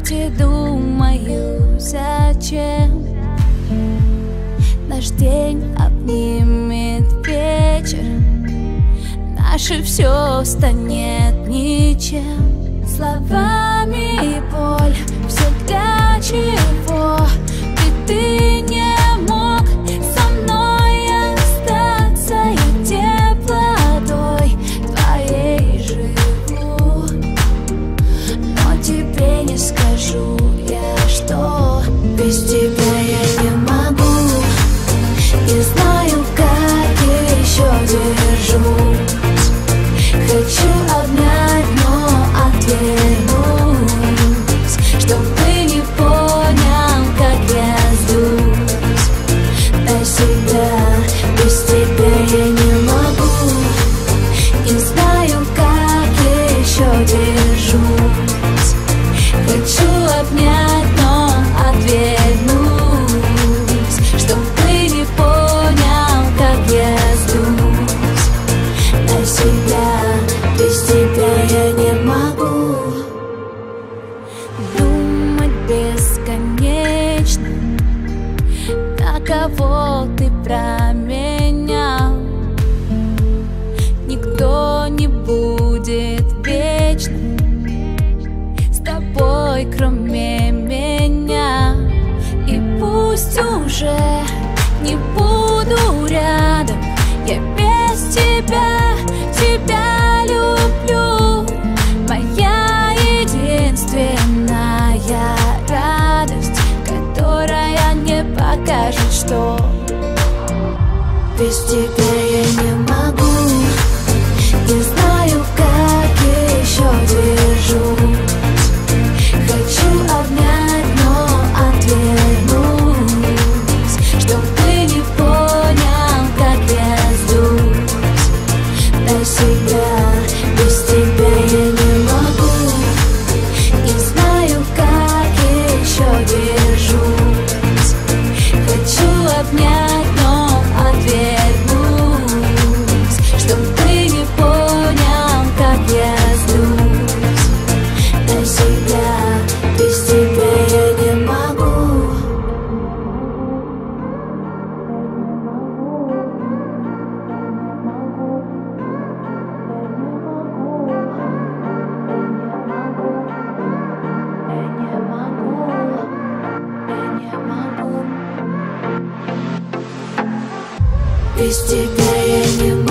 полете думаю, зачем Наш день обнимет вечер? Наше все станет ничем. Словами и боль все для чего? кого ты про меня? Никто не будет вечным С тобой, кроме что Без тебя я не могу. Не знаю, как еще держу. Хочу обнять, но отвернусь Чтоб ты не понял, как я жду До себя Без тебя я не могу